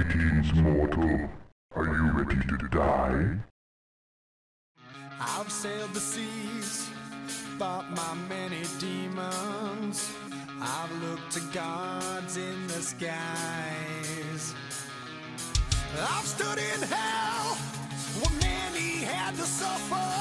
Greetings, mortal. Are you ready to die? I've sailed the seas, fought my many demons. I've looked to gods in the skies. I've stood in hell where many had to suffer.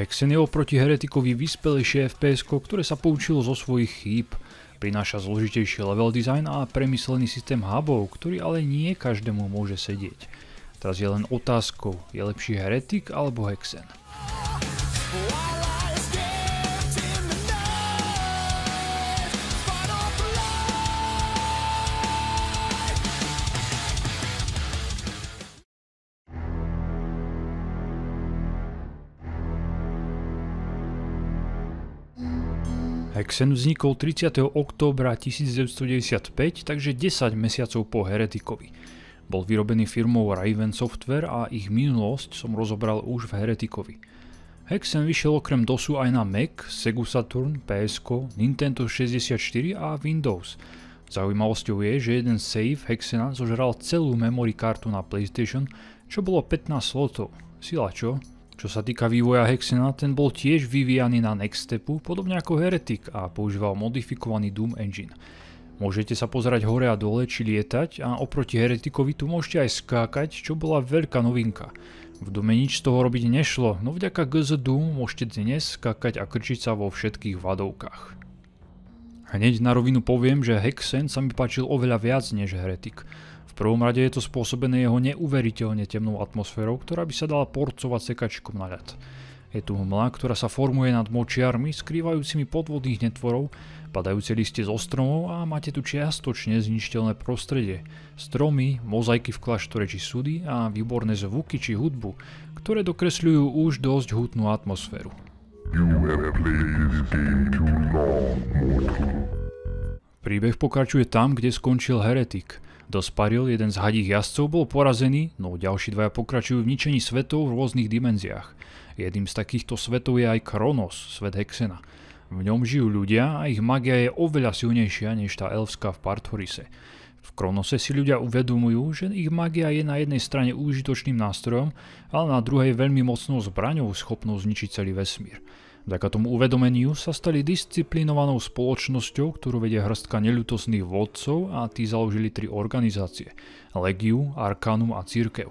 Hexen je oproti heretikovi vyspelejšie FPS, ktoré sa poučilo zo svojich chýb. Prináša zložitejší level design a premyslený systém hubov, ktorý ale nie každému môže sedieť. Teraz je len otázkou, je lepší heretik alebo Hexen? While Hexen vznikol 30. októbra 1995, takže 10 mesiacov po Heretikovi. Bol vyrobený firmou Raven Software a ich minulosť som rozobral už v Heretikovi. Hexen vyšiel okrem DOSu aj na Mac, Sega Saturn, PSK, Nintendo 64 a Windows. Zaujímavosťou je, že jeden save Hexena zožral celú memory kartu na PlayStation, čo bolo 15 slotov. Sila čo? Čo sa týka vývoja Hexena, ten bol tiež vyvíjaný na Nextepu, podobne ako Heretic a používal modifikovaný Doom Engine. Môžete sa pozerať hore a dole či lietať a oproti Heretikovi tu môžete aj skákať, čo bola veľká novinka. V Dome nič z toho robiť nešlo, no vďaka GZ Doom môžete dnes skákať a krčiť sa vo všetkých vadovkách. Hneď na rovinu poviem, že Hexen sa mi páčil oveľa viac než Heretic. Prvom rade je to spôsobené jeho neuveriteľne temnou atmosférou, ktorá by sa dala porcovať sekačkom na ľad. Je tu hmla, ktorá sa formuje nad močiarmi, skrývajúcimi podvodných netvorov, padajúce listie zo stromov a máte tu čiastočne zničiteľné prostredie. Stromy, mozaiky v kláštore či súdy a výborné zvuky či hudbu, ktoré dokresľujú už dosť hutnú atmosféru. Príbeh pokračuje tam, kde skončil Heretik. Dosparil, jeden z hadích jazdcov, bol porazený, no ďalší dvaja pokračujú v ničení svetov v rôznych dimenziách. Jedným z takýchto svetov je aj Kronos, svet Hexena. V ňom žijú ľudia a ich magia je oveľa silnejšia než tá elfská v Parthorise. V Kronose si ľudia uvedomujú, že ich magia je na jednej strane užitočným nástrojom, ale na druhej veľmi mocnou zbraňou schopnou zničiť celý vesmír. Vďaka tomu uvedomeniu sa stali disciplinovanou spoločnosťou, ktorú vedia hrstka neľutosných vodcov a tí založili tri organizácie. Legiu, Arkanum a Církev.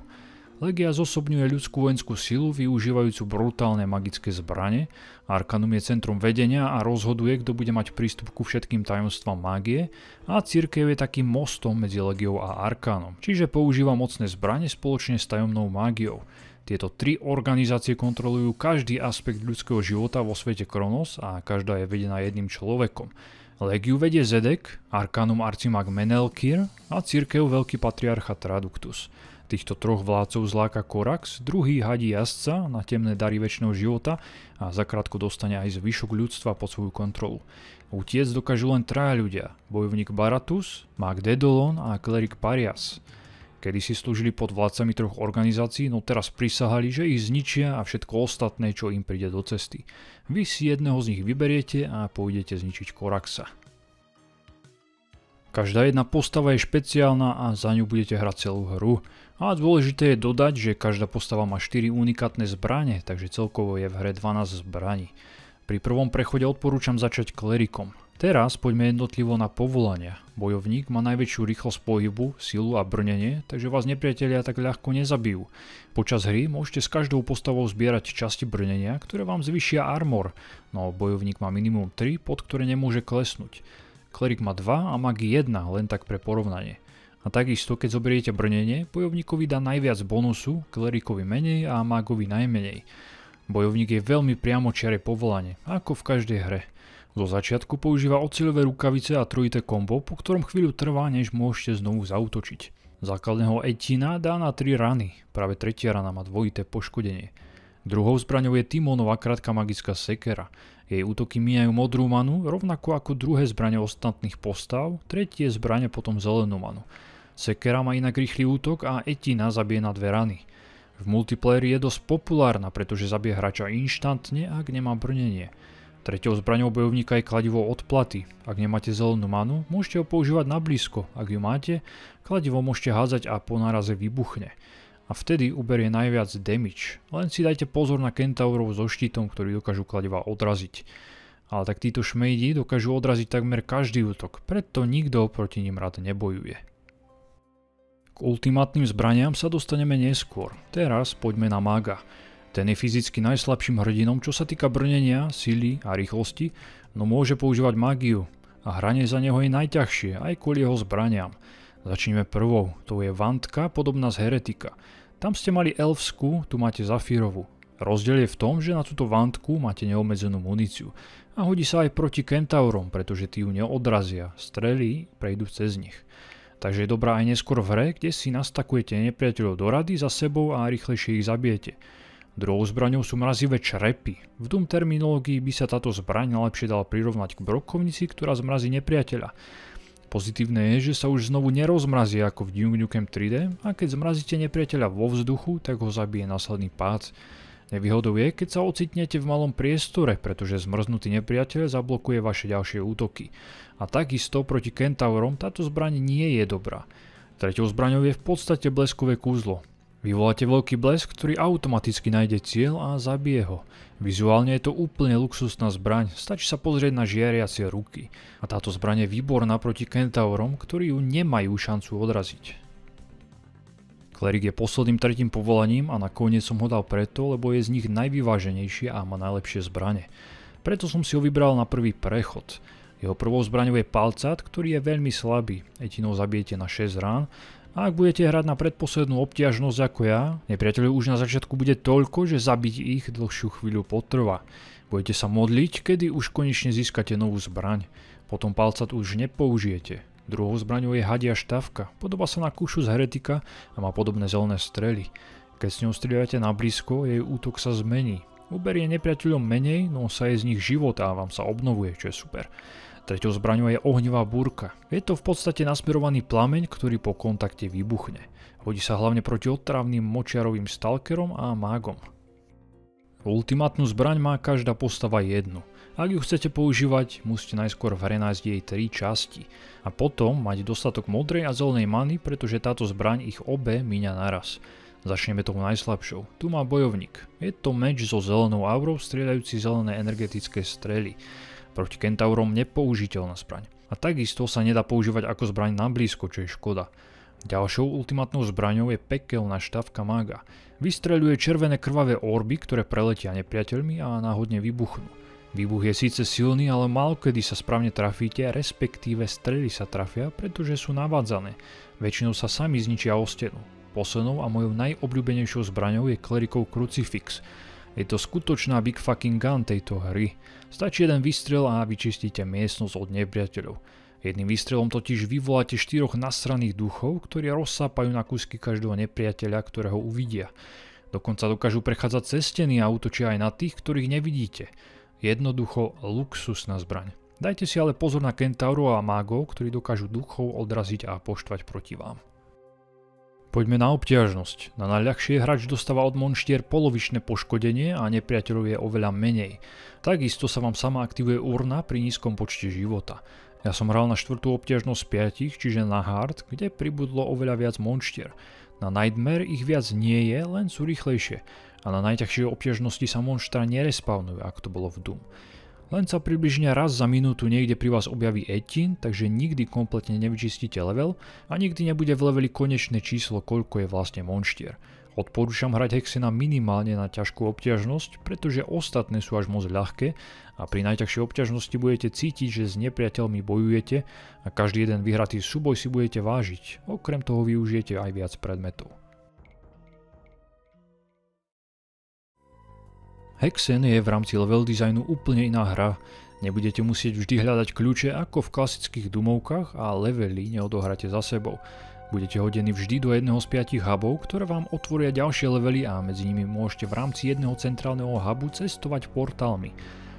Legia zosobňuje ľudskú vojenskú silu využívajúcu brutálne magické zbrane, Arkanum je centrum vedenia a rozhoduje, kto bude mať prístup ku všetkým tajomstvám mágie a Církev je takým mostom medzi Legiou a Arkánom, čiže používa mocné zbrane spoločne s tajomnou mágiou. Tieto tri organizácie kontrolujú každý aspekt ľudského života vo svete Kronos a každá je vedená jedným človekom. Legiu vedie Zedek, Arkanum arcimag Menelkir a církev veľký patriarcha Traductus. Týchto troch vládcov zláka Korax, druhý hadí jazdca na temné dary väčšného života a zakrátko dostane aj zvyšok ľudstva pod svoju kontrolu. Utiec dokážu len traja ľudia, bojovník Baratus, mag Dedolon a klerik Parias. Kedy si slúžili pod vládcami troch organizácií, no teraz prisahali, že ich zničia a všetko ostatné, čo im príde do cesty. Vy si jedného z nich vyberiete a pôjdete zničiť Koraxa. Každá jedna postava je špeciálna a za ňu budete hrať celú hru. A dôležité je dodať, že každá postava má 4 unikátne zbranie, takže celkovo je v hre 12 zbraní. Pri prvom prechode odporúčam začať klerikom. Teraz poďme jednotlivo na povolania. Bojovník má najväčšiu rýchlosť pohybu, silu a brnenie, takže vás nepriatelia tak ľahko nezabijú. Počas hry môžete s každou postavou zbierať časti brnenia, ktoré vám zvyšia armor, no bojovník má minimum 3, pod ktoré nemôže klesnúť. Klerik má 2 a mag 1, len tak pre porovnanie. A takisto, keď zoberiete brnenie, bojovníkovi dá najviac bonusu, klerikovi menej a magovi najmenej. Bojovník je veľmi priamočiare povolanie, ako v každej hre. Zo začiatku používa oceľové rukavice a trojité kombo, po ktorom chvíľu trvá, než môžete znovu zautočiť. Základného Etina dá na 3 rany, práve tretia rana má dvojité poškodenie. Druhou zbraňou je Timonova krátka magická sekera. Jej útoky míjajú modrú manu, rovnako ako druhé zbranie ostatných postav, tretie zbranie potom zelenú manu. Sekera má inak rýchly útok a Etina zabije na dve rany. V multiplayeri je dosť populárna, pretože zabije hráča instantne, ak nemá brnenie. Tretou zbraňou bojovníka je kladivo od platy. Ak nemáte zelenú manu, môžete ho používať na blízko. Ak ju máte, kladivo môžete hádzať a po náraze vybuchne. A vtedy uberie najviac damage. Len si dajte pozor na kentaurov so štítom, ktorí dokážu kladiva odraziť. Ale tak títo šmejdi dokážu odraziť takmer každý útok, preto nikto proti ním rád nebojuje. K ultimátnym zbraniam sa dostaneme neskôr. Teraz poďme na maga. Ten je fyzicky najslabším hrdinom, čo sa týka brnenia, sily a rýchlosti, no môže používať magiu a hranie za neho je najťažšie, aj kvôli jeho zbraniam. Začneme prvou, to je Vantka, podobná z Heretika. Tam ste mali elfskú, tu máte zafírovú. Rozdiel je v tom, že na túto vantku máte neobmedzenú muníciu a hodí sa aj proti kentaurom, pretože tí ju neodrazia, strely prejdú cez nich. Takže je dobrá aj neskôr v hre, kde si nastakujete nepriateľov do rady za sebou a rýchlejšie ich zabijete. Druhou zbraňou sú mrazivé črepy. V Doom terminológii by sa táto zbraň najlepšie dala prirovnať k brokovnici, ktorá zmrazí nepriateľa. Pozitívne je, že sa už znovu nerozmrazí ako v Duke Nukem 3D a keď zmrazíte nepriateľa vo vzduchu, tak ho zabije následný pád. Nevýhodou je, keď sa ocitnete v malom priestore, pretože zmrznutý nepriateľ zablokuje vaše ďalšie útoky. A takisto proti kentaurom táto zbraň nie je dobrá. Tretou zbraňou je v podstate bleskové kúzlo. Vyvoláte veľký blesk, ktorý automaticky nájde cieľ a zabije ho. Vizuálne je to úplne luxusná zbraň, stačí sa pozrieť na žiariacie ruky. A táto zbraň je výborná proti kentaurom, ktorí ju nemajú šancu odraziť. Klerik je posledným tretím povolaním a nakoniec som ho dal preto, lebo je z nich najvyváženejšie a má najlepšie zbranie. Preto som si ho vybral na prvý prechod. Jeho prvou zbraňou je palcát, ktorý je veľmi slabý. Etinou zabijete na 6 rán ak budete hrať na predposlednú obťažnosť ako ja, nepriateľov už na začiatku bude toľko, že zabiť ich dlhšiu chvíľu potrvá. Budete sa modliť, kedy už konečne získate novú zbraň. Potom palcat už nepoužijete. Druhou zbraňou je hadia štavka, podobá sa na kušu z heretika a má podobné zelené strely. Keď s ňou strieľate na blízko, jej útok sa zmení. Uberie nepriateľom menej, no sa je z nich život a vám sa obnovuje, čo je super. Tretou zbraňou je ohnivá búrka. Je to v podstate nasmerovaný plameň, ktorý po kontakte vybuchne. Hodí sa hlavne proti otravným močiarovým stalkerom a mágom. Ultimátnu zbraň má každá postava jednu. Ak ju chcete používať, musíte najskôr v hre nájsť jej tri časti a potom mať dostatok modrej a zelenej many, pretože táto zbraň ich obe míňa naraz. Začneme tou najslabšou. Tu má bojovník. Je to meč so zelenou aurou strieľajúci zelené energetické strely proti kentaurom nepoužiteľná zbraň. A takisto sa nedá používať ako zbraň na blízko, čo je škoda. Ďalšou ultimátnou zbraňou je pekelná štavka maga. Vystreľuje červené krvavé orby, ktoré preletia nepriateľmi a náhodne vybuchnú. Výbuch je síce silný, ale málo sa správne trafíte, respektíve strely sa trafia, pretože sú navádzané. Väčšinou sa sami zničia o stenu. Poslednou a mojou najobľúbenejšou zbraňou je klerikov Crucifix, je to skutočná big fucking gun tejto hry. Stačí jeden výstrel a vyčistíte miestnosť od nepriateľov. Jedným výstrelom totiž vyvoláte štyroch nasraných duchov, ktorí rozsápajú na kúsky každého nepriateľa, ktorého uvidia. Dokonca dokážu prechádzať cez steny a útočia aj na tých, ktorých nevidíte. Jednoducho luxusná zbraň. Dajte si ale pozor na kentaurov a mágov, ktorí dokážu duchov odraziť a poštvať proti vám. Poďme na obťažnosť. Na najľahšie hráč dostáva od monštier polovičné poškodenie a nepriateľov je oveľa menej. Takisto sa vám sama aktivuje urna pri nízkom počte života. Ja som hral na štvrtú obťažnosť 5, čiže na hard, kde pribudlo oveľa viac monštier. Na Nightmare ich viac nie je, len sú rýchlejšie. A na najťažšie obťažnosti sa monštra nerespawnujú, ako to bolo v Doom. Len sa približne raz za minútu niekde pri vás objaví etin, takže nikdy kompletne nevyčistíte level a nikdy nebude v leveli konečné číslo, koľko je vlastne monštier. Odporúčam hrať Hexena minimálne na ťažkú obťažnosť, pretože ostatné sú až moc ľahké a pri najťažšej obťažnosti budete cítiť, že s nepriateľmi bojujete a každý jeden vyhratý súboj si budete vážiť. Okrem toho využijete aj viac predmetov. Hexen je v rámci level designu úplne iná hra. Nebudete musieť vždy hľadať kľúče ako v klasických dumovkách a levely neodohráte za sebou. Budete hodení vždy do jedného z piatich hubov, ktoré vám otvoria ďalšie levely a medzi nimi môžete v rámci jedného centrálneho hubu cestovať portálmi.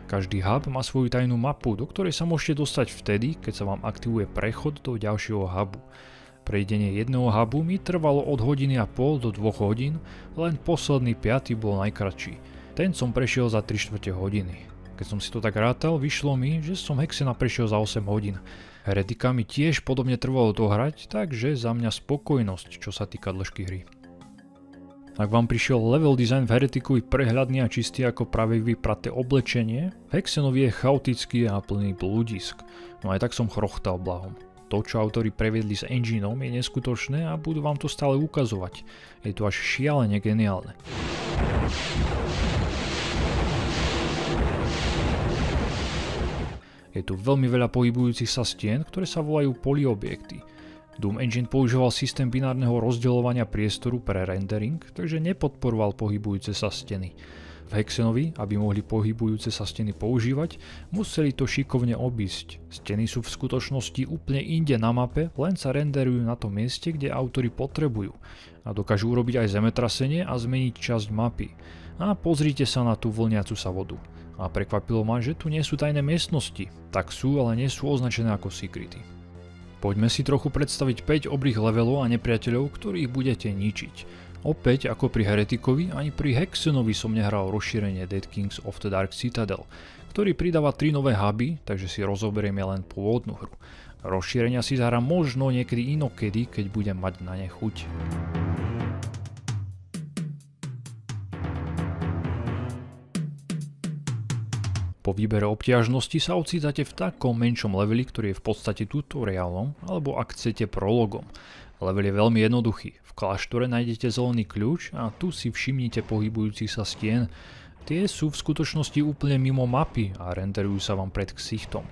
Každý hub má svoju tajnú mapu, do ktorej sa môžete dostať vtedy, keď sa vám aktivuje prechod do ďalšieho hubu. Prejdenie jedného hubu mi trvalo od hodiny a pol do 2 hodín, len posledný piaty bol najkratší. Ten som prešiel za 3 čtvrte hodiny. Keď som si to tak rátal, vyšlo mi, že som Hexena prešiel za 8 hodín. Heretika mi tiež podobne trvalo dohrať, takže za mňa spokojnosť, čo sa týka dĺžky hry. Ak vám prišiel level design v Heretikovi prehľadný a čistý ako práve vypraté oblečenie, v Hexenovi je chaotický a plný blúdisk. No aj tak som chrochtal blahom. To, čo autori previedli s engineom je neskutočné a budú vám to stále ukazovať. Je to až šialene geniálne. Je tu veľmi veľa pohybujúcich sa stien, ktoré sa volajú polyobjekty. Doom Engine používal systém binárneho rozdeľovania priestoru pre rendering, takže nepodporoval pohybujúce sa steny. V Hexenovi, aby mohli pohybujúce sa steny používať, museli to šikovne obísť. Steny sú v skutočnosti úplne inde na mape, len sa renderujú na tom mieste, kde autory potrebujú. A dokážu urobiť aj zemetrasenie a zmeniť časť mapy. A pozrite sa na tú vlniacu sa vodu. A prekvapilo ma, že tu nie sú tajné miestnosti. Tak sú, ale nie sú označené ako secrety. Poďme si trochu predstaviť 5 obrých levelov a nepriateľov, ktorých budete ničiť. Opäť ako pri Heretikovi, ani pri Hexenovi som nehral rozšírenie Dead Kings of the Dark Citadel, ktorý pridáva 3 nové huby, takže si rozoberieme len pôvodnú hru. Rozšírenia si zahrám možno niekedy inokedy, keď budem mať na ne chuť. Po výbere obťažnosti sa ocitate v takom menšom leveli, ktorý je v podstate tutoriálom, alebo ak chcete prologom. Level je veľmi jednoduchý. V kláštore nájdete zelený kľúč a tu si všimnite pohybujúcich sa stien. Tie sú v skutočnosti úplne mimo mapy a renderujú sa vám pred ksichtom.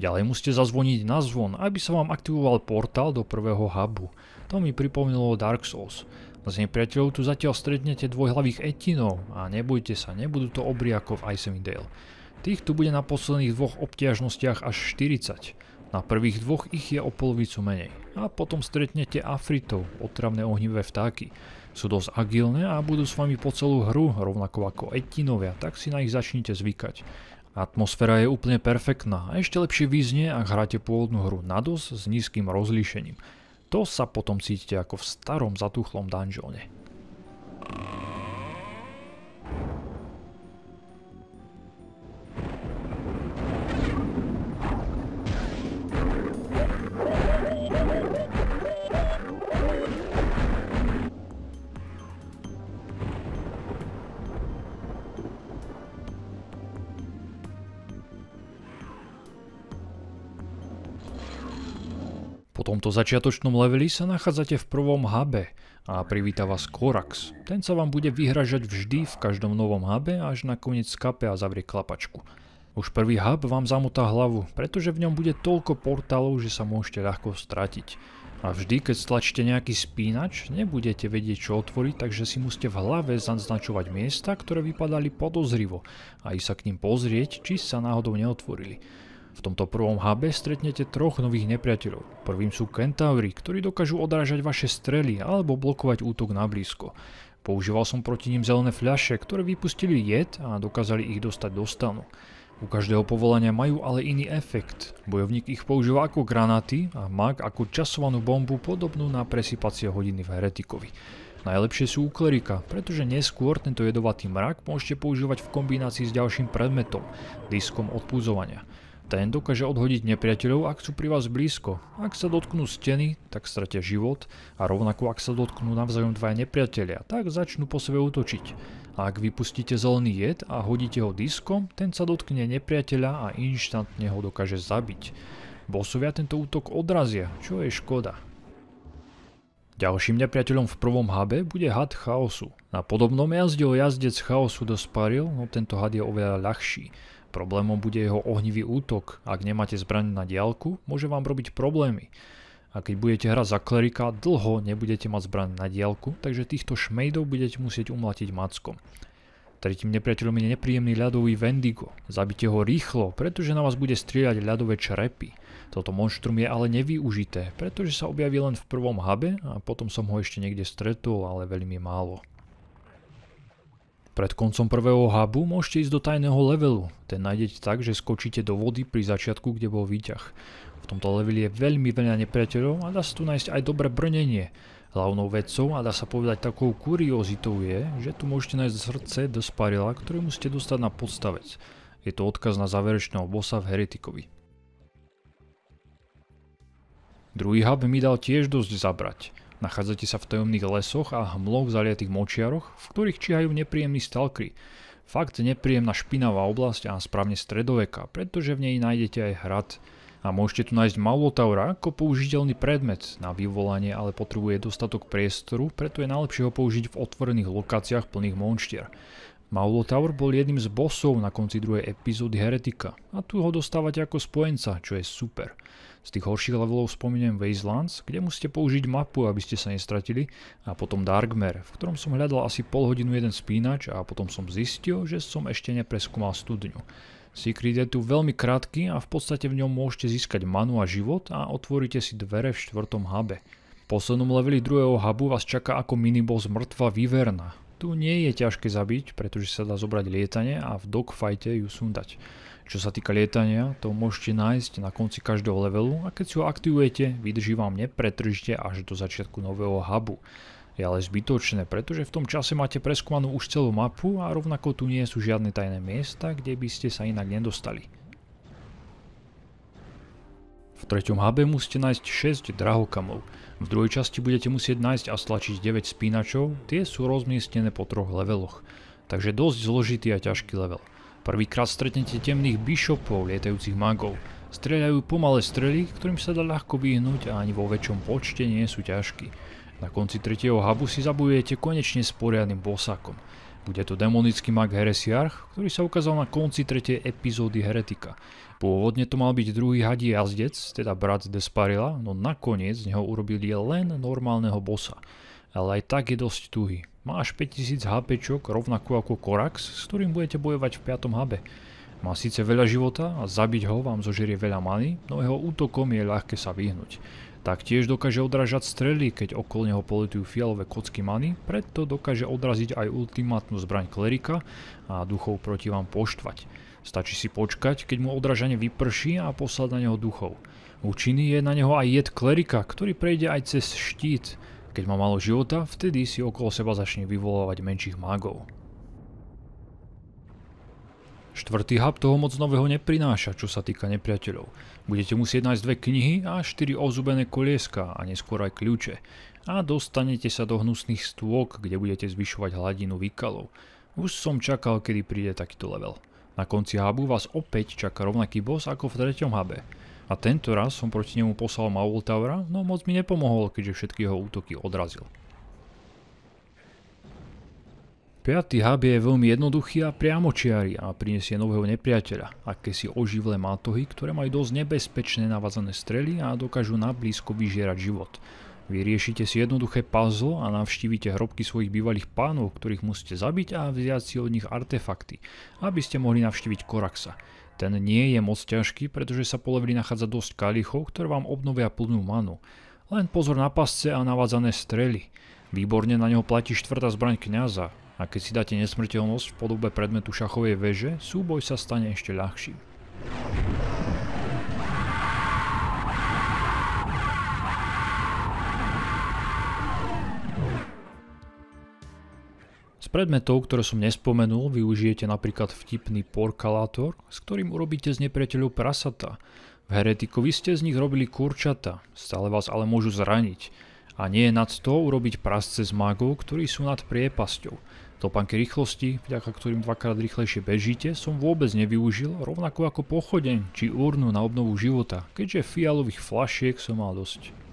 Ďalej musíte zazvoniť na zvon, aby sa vám aktivoval portál do prvého hubu. To mi pripomínalo Dark Souls. Z nepriateľov tu zatiaľ stretnete dvojhlavých etinov a nebojte sa, nebudú to obry ako v Icewind Dale. Tých tu bude na posledných dvoch obťažnostiach až 40. Na prvých dvoch ich je o polovicu menej. A potom stretnete Afritov, otravné ohnivé vtáky. Sú dosť agilné a budú s vami po celú hru, rovnako ako etinovia, tak si na ich začnite zvykať. Atmosféra je úplne perfektná a ešte lepšie vyznie, ak hráte pôvodnú hru na DOS s nízkym rozlíšením. To sa potom cítite ako v starom zatuchlom dungeone. Tomto začiatočnom leveli sa nachádzate v prvom hube a privíta vás Korax. Ten sa vám bude vyhražať vždy v každom novom hube až nakoniec skape a zavrie klapačku. Už prvý hub vám zamotá hlavu, pretože v ňom bude toľko portálov, že sa môžete ľahko stratiť. A vždy, keď stlačíte nejaký spínač, nebudete vedieť čo otvoriť, takže si musíte v hlave zaznačovať miesta, ktoré vypadali podozrivo a i sa k ním pozrieť, či sa náhodou neotvorili. V tomto prvom hube stretnete troch nových nepriateľov. Prvým sú Kentauri, ktorí dokážu odrážať vaše strely alebo blokovať útok na blízko. Používal som proti ním zelené fľaše, ktoré vypustili jed a dokázali ich dostať do stanu. U každého povolania majú ale iný efekt. Bojovník ich používa ako granáty a mag ako časovanú bombu podobnú na presypacie hodiny v Heretikovi. Najlepšie sú u klerika, pretože neskôr tento jedovatý mrak môžete používať v kombinácii s ďalším predmetom, diskom odpúzovania. Ten dokáže odhodiť nepriateľov, ak sú pri vás blízko. Ak sa dotknú steny, tak stratia život a rovnako ak sa dotknú navzájom dvaja nepriatelia, tak začnú po sebe útočiť. Ak vypustíte zelený jed a hodíte ho diskom, ten sa dotkne nepriateľa a inštantne ho dokáže zabiť. Bosovia tento útok odrazia, čo je škoda. Ďalším nepriateľom v prvom hube bude had chaosu. Na podobnom jazde o jazdec chaosu dosparil, no tento had je oveľa ľahší. Problémom bude jeho ohnivý útok. Ak nemáte zbraň na diálku, môže vám robiť problémy. A keď budete hrať za klerika, dlho nebudete mať zbraň na diálku, takže týchto šmejdov budete musieť umlatiť mackom. Tretím nepriateľom je nepríjemný ľadový Vendigo. Zabite ho rýchlo, pretože na vás bude strieľať ľadové črepy. Toto monštrum je ale nevyužité, pretože sa objaví len v prvom hube a potom som ho ešte niekde stretol, ale veľmi málo. Pred koncom prvého hubu môžete ísť do tajného levelu. Ten nájdete tak, že skočíte do vody pri začiatku, kde bol výťah. V tomto leveli je veľmi veľa nepriateľov a dá sa tu nájsť aj dobré brnenie. Hlavnou vecou a dá sa povedať takou kuriozitou je, že tu môžete nájsť srdce do Sparila, ktoré musíte dostať na podstavec. Je to odkaz na záverečného bossa v Heretikovi. Druhý hub mi dal tiež dosť zabrať. Nachádzate sa v tajomných lesoch a hmloch zaliatých močiaroch, v ktorých číhajú nepríjemní stalkry. Fakt nepríjemná špinavá oblasť a správne stredoveka, pretože v nej nájdete aj hrad. A môžete tu nájsť Maulotaura ako použiteľný predmet. Na vyvolanie ale potrebuje dostatok priestoru, preto je najlepšie ho použiť v otvorených lokáciách plných monštier. Maulotaur bol jedným z bossov na konci druhej epizódy Heretika a tu ho dostávate ako spojenca, čo je super. Z tých horších levelov spomeniem Wastelands, kde musíte použiť mapu, aby ste sa nestratili, a potom Darkmare, v ktorom som hľadal asi pol hodinu jeden spínač a potom som zistil, že som ešte nepreskúmal studňu. Secret je tu veľmi krátky a v podstate v ňom môžete získať manu a život a otvoríte si dvere v štvrtom hube. V poslednom leveli druhého hubu vás čaká ako miniboss mŕtva Viverna, tu nie je ťažké zabiť, pretože sa dá zobrať lietanie a v dogfighte ju sundať. Čo sa týka lietania, to môžete nájsť na konci každého levelu a keď si ho aktivujete, vydrží vám nepretržite až do začiatku nového hubu. Je ale zbytočné, pretože v tom čase máte preskúmanú už celú mapu a rovnako tu nie sú žiadne tajné miesta, kde by ste sa inak nedostali. V treťom hube musíte nájsť 6 drahokamov. V druhej časti budete musieť nájsť a stlačiť 9 spínačov, tie sú rozmiestnené po troch leveloch. Takže dosť zložitý a ťažký level. Prvýkrát stretnete temných bishopov, lietajúcich magov. Streľajú pomalé strely, ktorým sa dá ľahko vyhnúť a ani vo väčšom počte nie sú ťažkí. Na konci tretieho hubu si zabujete konečne s poriadnym bosákom. Bude to demonický mag Heresiarch, ktorý sa ukázal na konci tretej epizódy Heretika. Pôvodne to mal byť druhý hadí jazdec, teda brat Desparila, no nakoniec z neho urobili len normálneho bossa. Ale aj tak je dosť tuhý. Má až 5000 HP, rovnako ako Korax, s ktorým budete bojovať v 5. HB. Má síce veľa života a zabiť ho vám zožerie veľa many, no jeho útokom je ľahké sa vyhnúť. Taktiež dokáže odrážať strely, keď okolo neho poletujú fialové kocky many, preto dokáže odraziť aj ultimátnu zbraň klerika a duchov proti vám poštvať. Stačí si počkať, keď mu odražanie vyprší a poslať na neho duchov. Účinný je na neho aj jed klerika, ktorý prejde aj cez štít. Keď má malo života, vtedy si okolo seba začne vyvolávať menších mágov. Štvrtý hub toho moc nového neprináša, čo sa týka nepriateľov. Budete musieť nájsť dve knihy a štyri ozubené kolieska a neskôr aj kľúče. A dostanete sa do hnusných stôk, kde budete zvyšovať hladinu výkalov. Už som čakal, kedy príde takýto level. Na konci hubu vás opäť čaká rovnaký boss ako v treťom hube. A tento raz som proti nemu poslal Maul Towera, no moc mi nepomohol, keďže všetky jeho útoky odrazil. 5. hub je veľmi jednoduchý a priamočiary a prinesie nového nepriateľa, akési oživlé mátohy, ktoré majú dosť nebezpečné navádzané strely a dokážu nablízko vyžierať život. Vyriešite si jednoduché puzzle a navštívite hrobky svojich bývalých pánov, ktorých musíte zabiť a vziať si od nich artefakty, aby ste mohli navštíviť Koraxa. Ten nie je moc ťažký, pretože sa po leveli nachádza dosť kalichov, ktoré vám obnovia plnú manu. Len pozor na pasce a navádzané strely. Výborne na neho platí štvrtá zbraň kňaza a keď si dáte nesmrteľnosť v podobe predmetu šachovej veže, súboj sa stane ešte ľahší. Z predmetov, ktoré som nespomenul, využijete napríklad vtipný porkalátor, s ktorým urobíte z nepriateľov prasata. V Heretikovi ste z nich robili kurčata, stále vás ale môžu zraniť. A nie je nad to urobiť prasce z magov, ktorí sú nad priepasťou. Topánky rýchlosti, vďaka ktorým dvakrát rýchlejšie bežíte, som vôbec nevyužil, rovnako ako pochodeň či urnu na obnovu života, keďže fialových flašiek som mal dosť.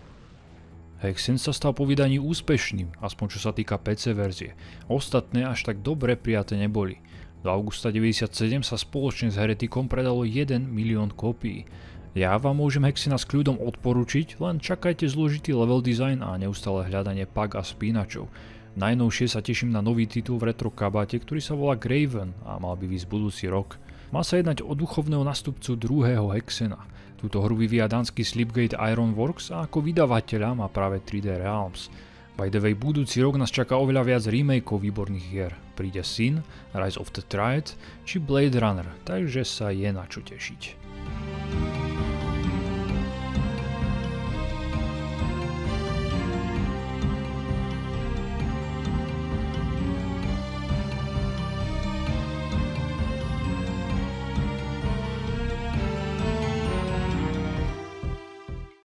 Hexen sa stal po vydaní úspešným, aspoň čo sa týka PC verzie. Ostatné až tak dobre prijaté neboli. Do augusta 97 sa spoločne s Heretikom predalo 1 milión kópií. Ja vám môžem Hexena s kľudom odporučiť, len čakajte zložitý level design a neustále hľadanie pug a spínačov. Najnovšie sa teším na nový titul v retro kabáte, ktorý sa volá Graven a mal by vysť budúci rok. Má sa jednať o duchovného nastupcu druhého Hexena. Túto hru vyvíja dánsky Slipgate Ironworks a ako vydavateľa má práve 3D Realms. By the way, budúci rok nás čaká oveľa viac remakeov výborných hier. Príde Sin, Rise of the Triad či Blade Runner, takže sa je na čo tešiť.